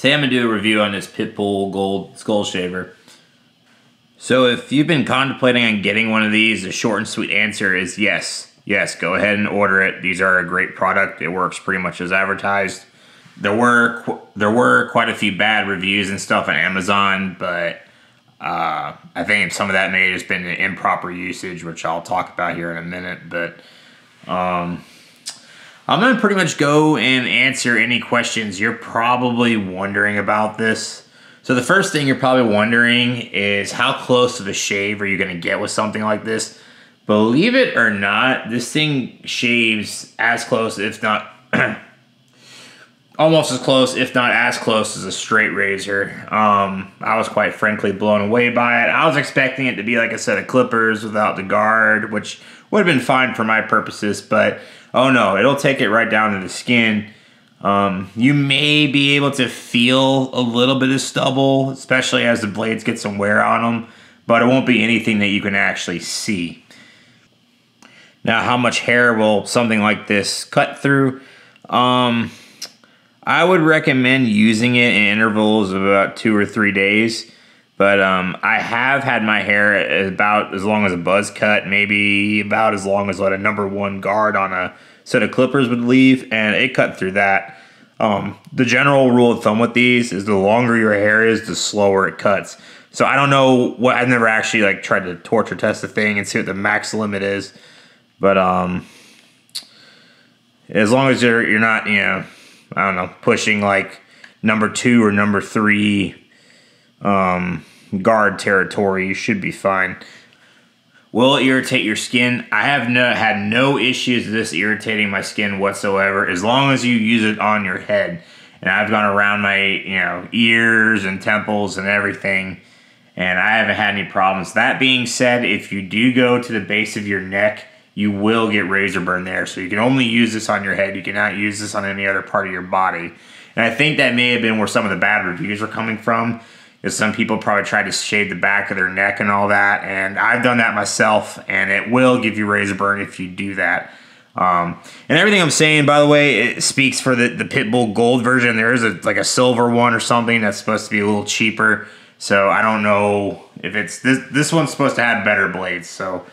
Today I'm going to do a review on this Pitbull Gold Skull Shaver. So if you've been contemplating on getting one of these, the short and sweet answer is yes. Yes, go ahead and order it. These are a great product. It works pretty much as advertised. There were there were quite a few bad reviews and stuff on Amazon, but uh, I think some of that may have just been improper usage, which I'll talk about here in a minute. But um, I'm going to pretty much go and answer any questions you're probably wondering about this. So the first thing you're probably wondering is how close to the shave are you going to get with something like this? Believe it or not, this thing shaves as close, if not almost as close, if not as close as a straight razor. Um, I was quite frankly blown away by it. I was expecting it to be like a set of clippers without the guard, which would have been fine for my purposes, but Oh no, it'll take it right down to the skin. Um, you may be able to feel a little bit of stubble, especially as the blades get some wear on them, but it won't be anything that you can actually see. Now, how much hair will something like this cut through? Um, I would recommend using it in intervals of about two or three days. But um, I have had my hair about as long as a buzz cut, maybe about as long as what a number one guard on a set of clippers would leave, and it cut through that. Um, the general rule of thumb with these is the longer your hair is, the slower it cuts. So I don't know what I've never actually like tried to torture test the thing and see what the max limit is, but um, as long as you're you're not you know I don't know pushing like number two or number three um, guard territory, you should be fine. Will it irritate your skin? I have no, had no issues with this irritating my skin whatsoever as long as you use it on your head. And I've gone around my you know ears and temples and everything and I haven't had any problems. That being said, if you do go to the base of your neck, you will get razor burn there. So you can only use this on your head. You cannot use this on any other part of your body. And I think that may have been where some of the bad reviews are coming from is some people probably try to shave the back of their neck and all that. And I've done that myself, and it will give you razor burn if you do that. Um, and everything I'm saying, by the way, it speaks for the, the Pitbull Gold version. There is a like a silver one or something that's supposed to be a little cheaper. So I don't know if it's this. This one's supposed to have better blades. So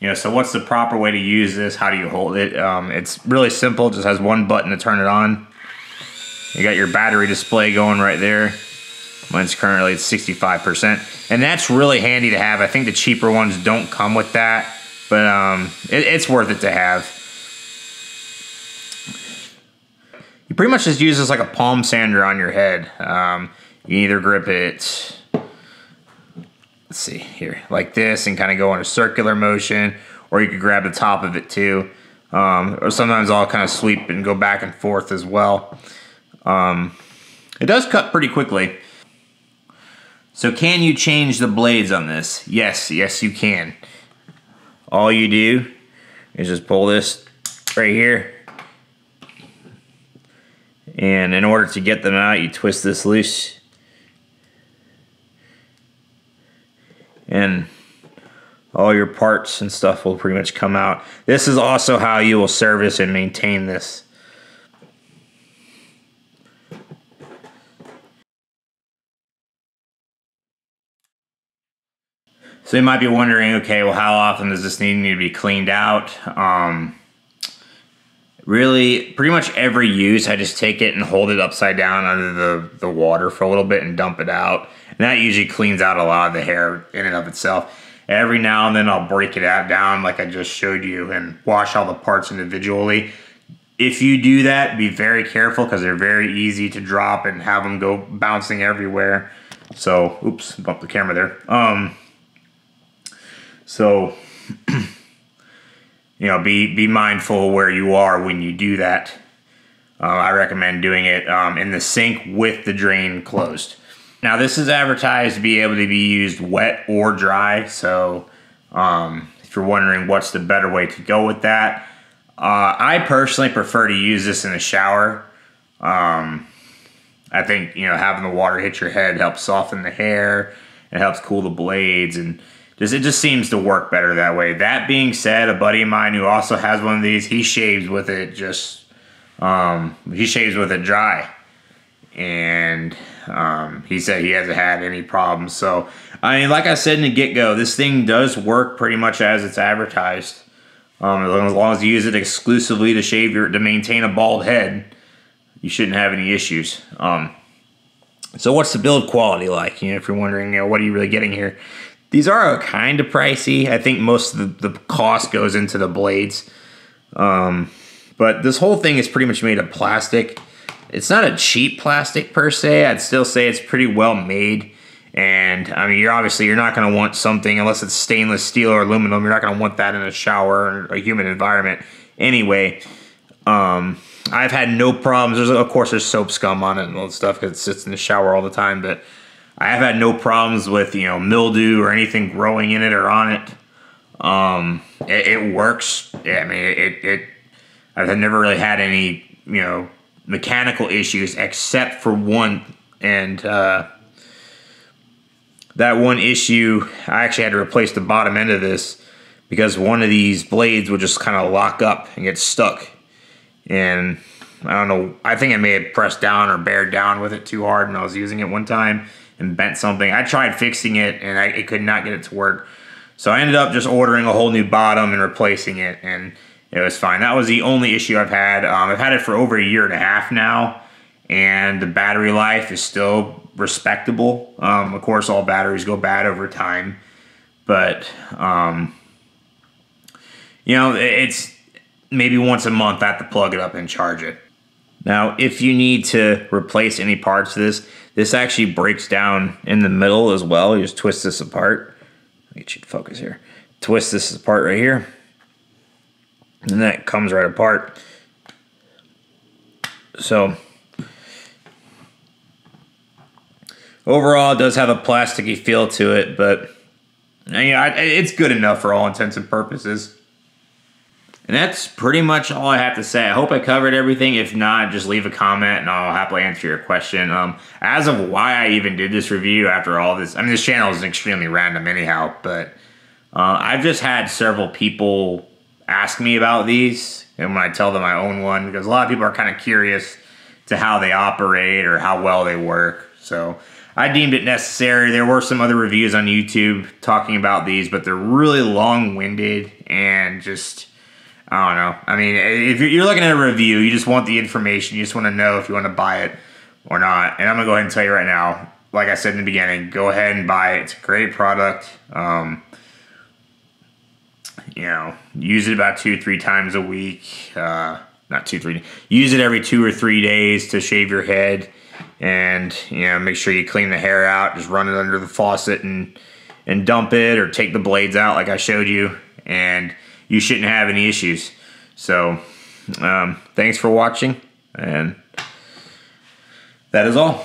you know, so what's the proper way to use this? How do you hold it? Um, it's really simple. Just has one button to turn it on. You got your battery display going right there. Mine's currently at 65%. And that's really handy to have. I think the cheaper ones don't come with that, but um, it, it's worth it to have. You pretty much just use this like a palm sander on your head. Um, you either grip it, let's see here, like this and kind of go in a circular motion, or you could grab the top of it too. Um, or sometimes I'll kind of sweep and go back and forth as well. Um, it does cut pretty quickly. So can you change the blades on this? Yes, yes you can. All you do is just pull this right here. And in order to get them out, you twist this loose. And all your parts and stuff will pretty much come out. This is also how you will service and maintain this. So you might be wondering, okay, well, how often does this need to be cleaned out? Um, really, pretty much every use, I just take it and hold it upside down under the, the water for a little bit and dump it out. And that usually cleans out a lot of the hair in and of itself. Every now and then I'll break it out down like I just showed you and wash all the parts individually. If you do that, be very careful because they're very easy to drop and have them go bouncing everywhere. So, oops, bump the camera there. Um, so, you know, be be mindful where you are when you do that. Uh, I recommend doing it um, in the sink with the drain closed. Now, this is advertised to be able to be used wet or dry. So, um, if you're wondering what's the better way to go with that, uh, I personally prefer to use this in the shower. Um, I think you know having the water hit your head helps soften the hair. It helps cool the blades and just it just seems to work better that way. That being said, a buddy of mine who also has one of these, he shaves with it just um, he shaves with it dry, and um, he said he hasn't had any problems. So, I mean, like I said in the get go, this thing does work pretty much as it's advertised. Um, as long as you use it exclusively to shave your to maintain a bald head, you shouldn't have any issues. Um, so, what's the build quality like? You know, if you're wondering, you know, what are you really getting here? These are kind of pricey. I think most of the, the cost goes into the blades. Um, but this whole thing is pretty much made of plastic. It's not a cheap plastic per se. I'd still say it's pretty well made. And I mean, you're obviously you're not going to want something unless it's stainless steel or aluminum. You're not going to want that in a shower or a human environment anyway. Um, I've had no problems. There's of course there's soap scum on it and all that stuff because it sits in the shower all the time. But I have had no problems with you know mildew or anything growing in it or on it. Um, it, it works. I mean, it, it I've never really had any you know mechanical issues except for one, and uh, that one issue I actually had to replace the bottom end of this because one of these blades would just kind of lock up and get stuck and I don't know. I think I may have pressed down or bared down with it too hard when I was using it one time and bent something. I tried fixing it and I, could not get it to work. So I ended up just ordering a whole new bottom and replacing it, and it was fine. That was the only issue I've had. Um, I've had it for over a year and a half now, and the battery life is still respectable. Um, of course, all batteries go bad over time, but um, you know it's maybe once a month I have to plug it up and charge it. Now, if you need to replace any parts of this, this actually breaks down in the middle as well. You just twist this apart. Get you to focus here. Twist this apart right here. And that comes right apart. So, overall, it does have a plasticky feel to it, but know, it's good enough for all intents and purposes. And that's pretty much all I have to say. I hope I covered everything. If not, just leave a comment and I'll happily answer your question. Um, as of why I even did this review after all this, I mean, this channel is extremely random anyhow, but uh, I've just had several people ask me about these. And when I tell them I own one, because a lot of people are kind of curious to how they operate or how well they work. So I deemed it necessary. There were some other reviews on YouTube talking about these, but they're really long winded and just I don't know. I mean, if you're looking at a review, you just want the information. You just want to know if you want to buy it or not. And I'm gonna go ahead and tell you right now. Like I said in the beginning, go ahead and buy it. It's a great product. Um, you know, use it about two, three times a week. Uh, not two, three. Use it every two or three days to shave your head, and you know, make sure you clean the hair out. Just run it under the faucet and and dump it, or take the blades out, like I showed you, and you shouldn't have any issues. So, um, thanks for watching, and that is all.